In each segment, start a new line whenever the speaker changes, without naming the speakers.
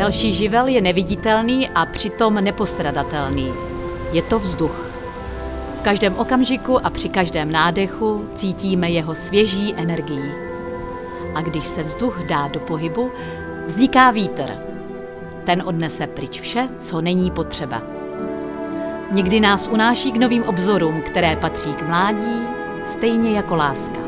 Další živel je neviditelný a přitom nepostradatelný. Je to vzduch. V každém okamžiku a při každém nádechu cítíme jeho svěží energii. A když se vzduch dá do pohybu, vzniká vítr. Ten odnese pryč vše, co není potřeba. Někdy nás unáší k novým obzorům, které patří k mládí, stejně jako láska.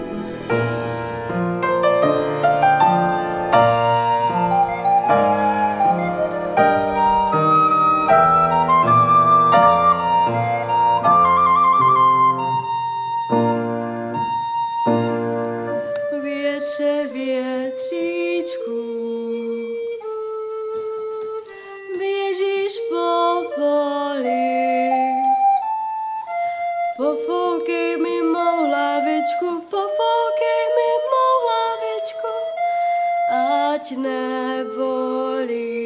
Hlavičku, pofoukej mi mou hlavičku, ať nebolí.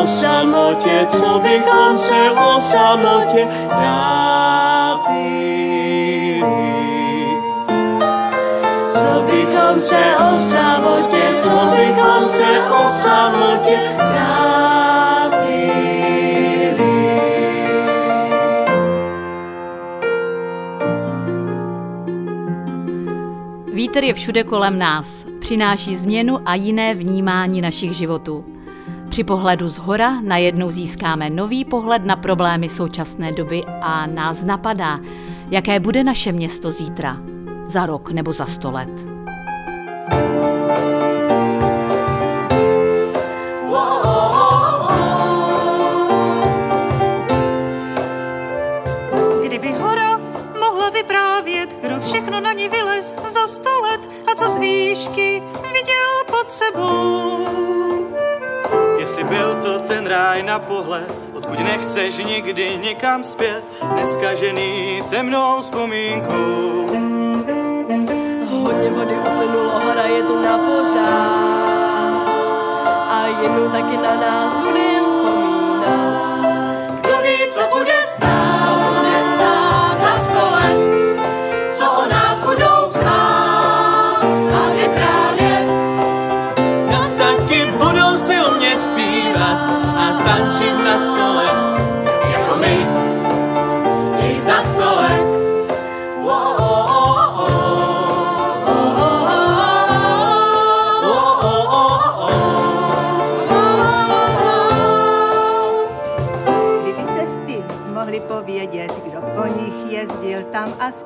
O samotě, co bychom se o samotě trápili. Co bychom se o samotě, co bychom se o samotě trápili.
Vítr je všude kolem nás, přináší změnu a jiné vnímání našich životů. Při pohledu z hora najednou získáme nový pohled na problémy současné doby a nás napadá, jaké bude naše město zítra, za rok nebo za sto let.
Kdyby hora mohla vyprávět, kdo všechno na ní vylez za sto let a co z výšky viděl pod sebou.
Jestli byl to ten ráj na pohled, odkud nechceš nikdy nikam zpět, neskažený temnou vzpomínkou.
hodně vody uplynulo, hora je tu na pořád. A jednou taky na nás budem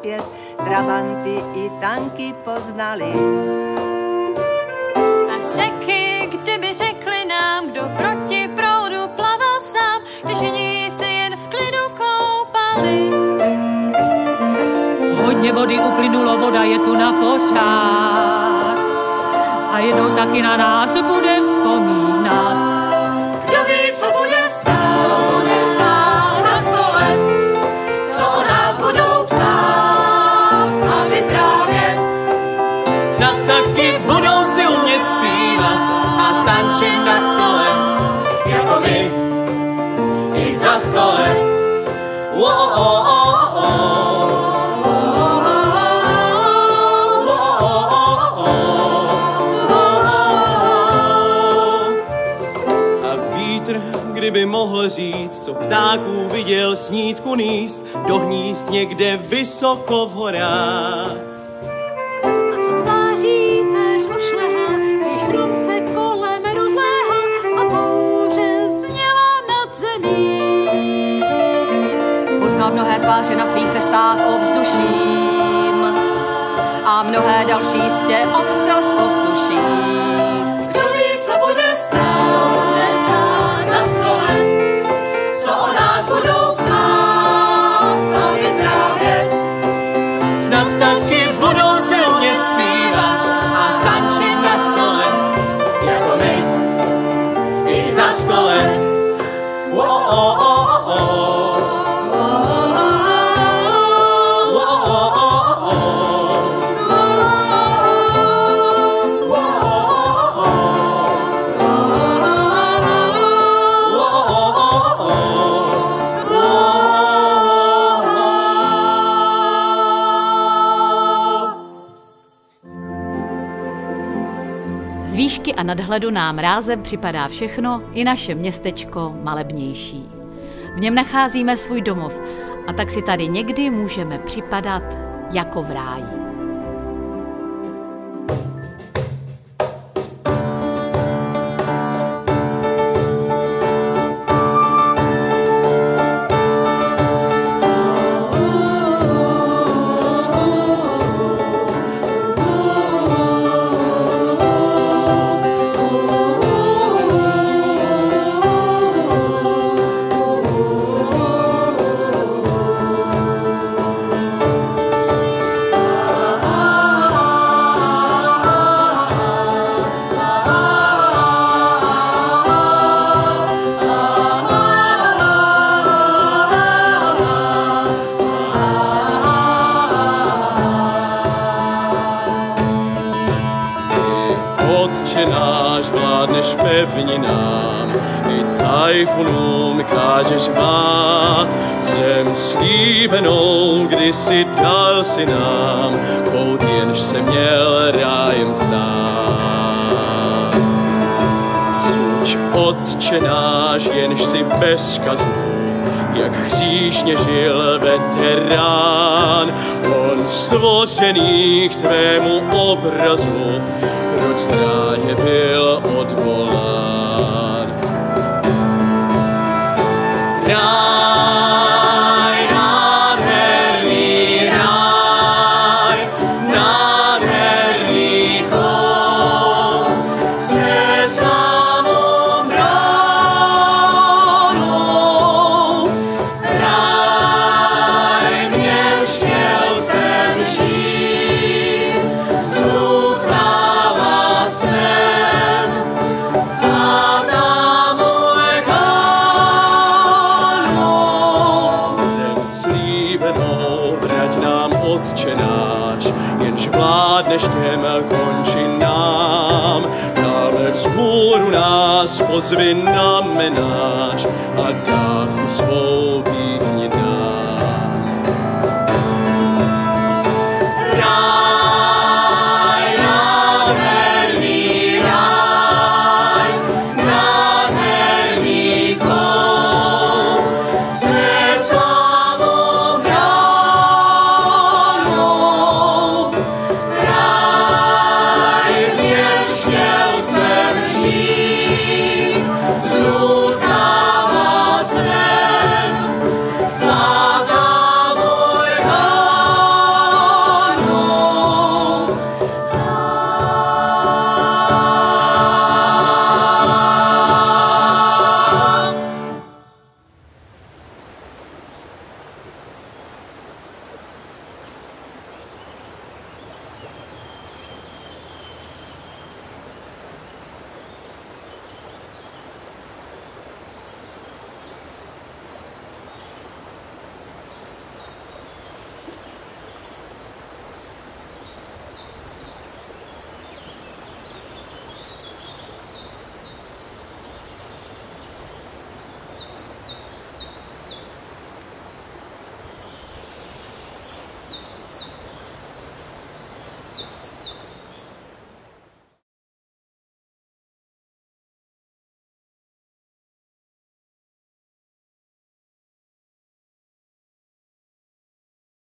zpět, trabanty i tanky poznali.
A řeky, kdyby řekli nám, kdo proti proudu plaval sám, když jiní se jen v klidu koupali.
Hodně vody uplynulo, voda je tu na pořád. A jednou taky na nás bude vzpomínat.
Kdyby mohl říct, co ptáků viděl snídku níst, do hnízd někde vysoko v horách.
Tváře na svých cestách ovzduším. A mnohé další jistě obstral
Výšky a nadhledu nám rázem připadá všechno, i naše městečko malebnější. V něm nacházíme svůj domov a tak si tady někdy můžeme připadat jako v ráji.
Otče náš, vládneš pevninám, i tajfunům kážeš mát. Zem slíbenou, kdy si dal si nám, kout jenž se měl rájem stát. Suč, Otče náš, jenž si bez kazu, jak hříšně žil veterán. On stvořený k tvému obrazu, proč z ráje byl odvolán. Ráj, vládneš těm končinám. Dále vzhůru nás pozvi namenáš a dávku svou píchni